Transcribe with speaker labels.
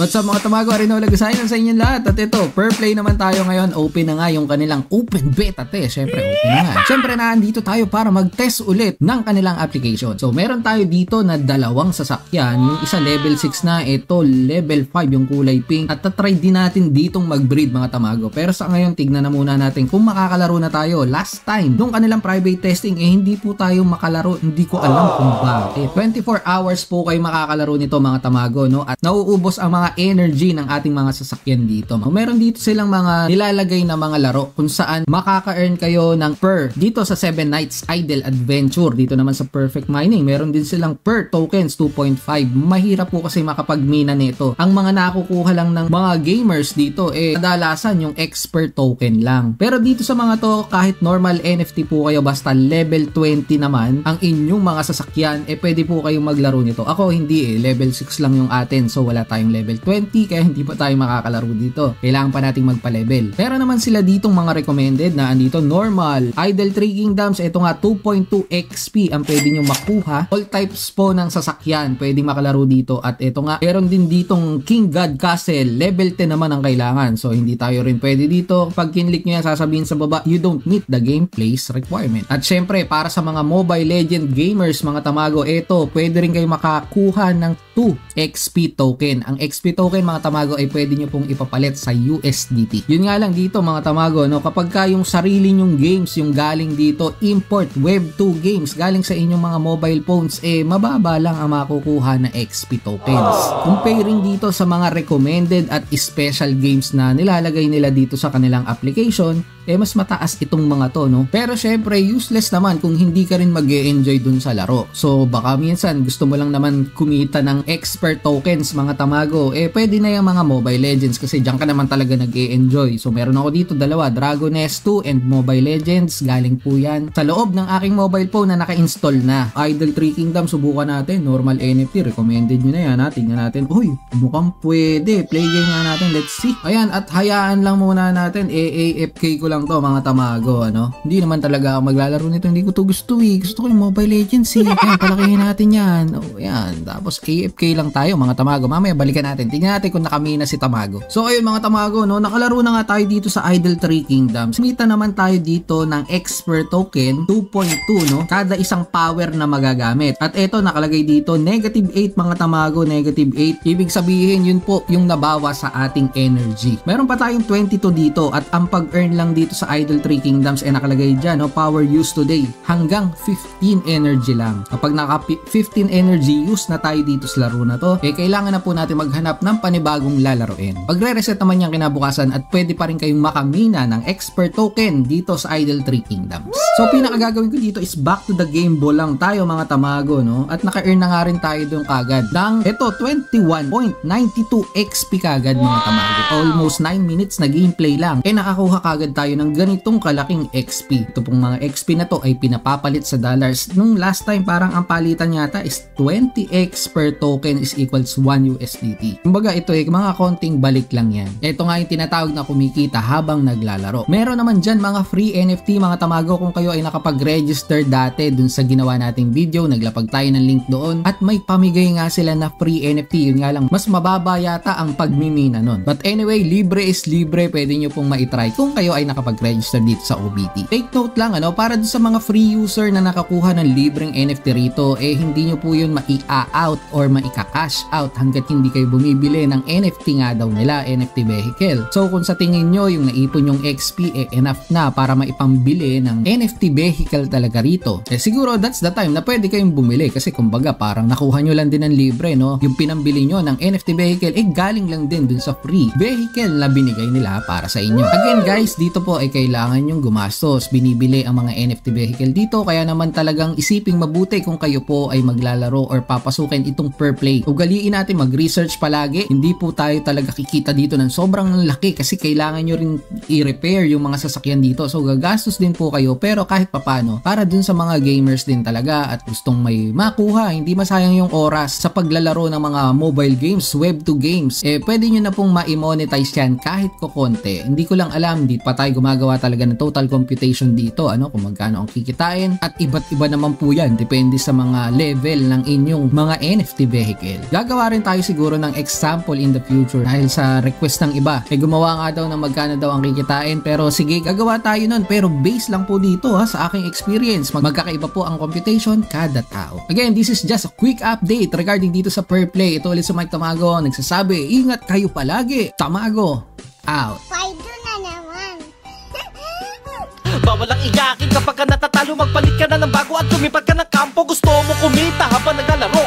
Speaker 1: What's up mga tamago? Arinola Gasayan sa inyong lahat. At ito, per play naman tayo ngayon. Open na nga yung kanilang open beta test. Siyempre, open na nga. Siyempre, nandito tayo para mag-test ulit ng kanilang application. So, meron tayo dito na dalawang sasakyan. Yung isa level 6 na, ito level 5 yung kulay pink. At tatry din natin ditong mag-breed mga tamago. Pero sa ngayon, tignan na muna natin kung makakalaro na tayo. Last time, nung kanilang private testing, eh hindi po tayo makalaro. Hindi ko alam kung bakit. 24 hours po kayo makakalaro nito mga tamago. No? At nauubos ang mga energy ng ating mga sasakyan dito. Meron dito silang mga nilalagay na mga laro kung saan makaka-earn kayo ng per dito sa 7 Nights Idle Adventure. Dito naman sa Perfect Mining, meron din silang per tokens 2.5. Mahirap po kasi makapagmina nito. Ang mga nakukuha lang ng mga gamers dito eh kadalasan yung expert token lang. Pero dito sa mga to kahit normal NFT po kayo basta level 20 naman ang inyong mga sasakyan eh pwede po kayong maglaro nito. Ako hindi eh level 6 lang yung atin so wala tayong level 20 kaya hindi pa tayo makakalaro dito. Kailangan pa nating magpa-level. Pero naman sila ditong mga recommended na andito normal, Idle 3 Kingdoms, ito nga 2.2 XP ang pwede nyo makuha. All types po ng sasakyan pwedeng makalaro dito at ito nga meron din ditong King God Castle, level 10 naman ang kailangan. So hindi tayo rin pwede dito. Pag kinlik nyo yan sasabihin sa baba, you don't meet the gameplays requirement. At syempre para sa mga Mobile Legend gamers mga tamago, ito pwede rin kayo makakuha ng 2 XP token. Ang XP token mga tamago ay pwede nyo pong ipapalit sa USDT. Yun nga lang dito mga tamago, no, kapag ka yung sarili nyong games, yung galing dito, import Web 2 games, galing sa inyong mga mobile phones, eh mababa lang ang makukuha na XP tokens. Comparing dito sa mga recommended at special games na nilalagay nila dito sa kanilang application, eh mas mataas itong mga to, no? Pero syempre, useless naman kung hindi ka rin mag enjoy dun sa laro. So, baka minsan gusto mo lang naman kumita ng expert tokens, mga tamago, eh pwede na yung mga Mobile Legends kasi diyan ka naman talaga nag enjoy So, meron ako dito dalawa, Dragon S2 and Mobile Legends, galing po yan sa loob ng aking mobile phone na naka-install na. Idle 3 Kingdom, subukan natin, normal NFT, recommended nyo na yan, ha? Tingnan natin, uy, mukhang pwede, play game nga natin, let's see. Ayan, at hayaan lang muna natin, AAFK ko lang to mga tamago ano. Hindi naman talaga ako maglalaro nito. Hindi ko to gusto eh. Gusto ko yung Mobile Legends eh. Ayan, palakihin natin yan. Oh, yan. Tapos AFK lang tayo mga tamago. Mamaya balikan natin. Tingnan natin kung nakamina si tamago. So ayun mga tamago no. Nakalaro na nga tayo dito sa Idle 3 Kingdoms. Mita naman tayo dito ng Expert Token 2.2 no. Kada isang power na magagamit. At ito nakalagay dito negative 8 mga tamago. Negative 8. Ibig sabihin yun po yung nabawa sa ating energy. Meron pa tayong 22 dito at ang pag-earn lang dito sa Idle 3 Kingdoms ay nakalagay dyan, no? power use today hanggang 15 energy lang. Kapag naka 15 energy use na tayo dito sa laro na to, eh kailangan na po natin maghanap ng panibagong lalaroin. Pagre-reset naman yung kinabukasan at pwede pa rin kayong makamina ng expert token dito sa Idle 3 Kingdoms. So pinakagagawin ko dito is back to the game ball lang tayo mga tamago, no? At naka-earn na nga rin tayo doon kagad ng ito 21.92 XP kagad mga tamago. Almost 9 minutes na gameplay lang. Eh nakakuha kagad tayo ng ganitong kalaking XP. Ito pong mga XP na to ay pinapapalit sa dollars. Nung last time parang ang palitan yata is 20x per token is equals 1 USDT. Kumbaga ito ay mga konting balik lang yan. Ito nga yung tinatawag na kumikita habang naglalaro. Meron naman dyan mga free NFT mga tamago kung kayo ay nakapag-register dati dun sa ginawa nating video. Naglapag tayo ng link doon at may pamigay nga sila na free NFT. Yun nga lang mas mababa yata ang pagmimina nun. But anyway, libre is libre. Pwede nyo pong maitry kung kayo ay nakapag-register dito sa OBT. Take note lang ano, para sa mga free user na nakakuha ng libreng NFT rito, eh hindi nyo po yun mai-out or maika-cash out hanggat hindi kayo bumibili ng NFT nga daw nila, NFT vehicle. So kung sa tingin nyo yung naipon yung XP eh enough na para maipambili ng NFT vehicle talaga rito, eh siguro that's the time na pwede kayong bumili kasi kumbaga parang nakuha nyo lang din ng libre no, yung pinambili nyo ng NFT vehicle eh galing lang din dun sa free vehicle na binigay nila para sa inyo. Again guys, dito po ay kailangan yung gumastos. Binibili ang mga NFT vehicle dito kaya naman talagang isiping mabuti kung kayo po ay maglalaro or papasukin itong per play. Ugaliin natin mag-research palagi. Hindi po tayo talaga kikita dito ng sobrang laki kasi kailangan nyo rin i-repair yung mga sasakyan dito. So gagastos din po kayo pero Pero kahit papano, para dun sa mga gamers din talaga at gustong may makuha, hindi masayang yung oras sa paglalaro ng mga mobile games, web to games, eh pwede nyo na pong ma-monetize yan kahit ko konti. Hindi ko lang alam, hindi pa tayo gumagawa talaga ng total computation dito, ano, kung magkano ang kikitain at iba't iba naman po yan, depende sa mga level ng inyong mga NFT vehicle. Gagawa rin tayo siguro ng example in the future dahil sa request ng iba. Eh gumawa nga daw ng magkano daw ang kikitain pero sige, gagawa tayo nun pero base lang po dito ha sa aking experience. Mag magkakaiba po ang computation kada tao. Again, this is just a quick update regarding dito sa per play. Ito ulit sa Mike Tamago, nagsasabi, ingat kayo palagi. Tamago, out.
Speaker 2: Pwede na naman.
Speaker 3: Bawal ang iyakin kapag ka natatalo Magpalit ka na ng bago at lumipat ka ng kampo Gusto mo kumita habang naglalaro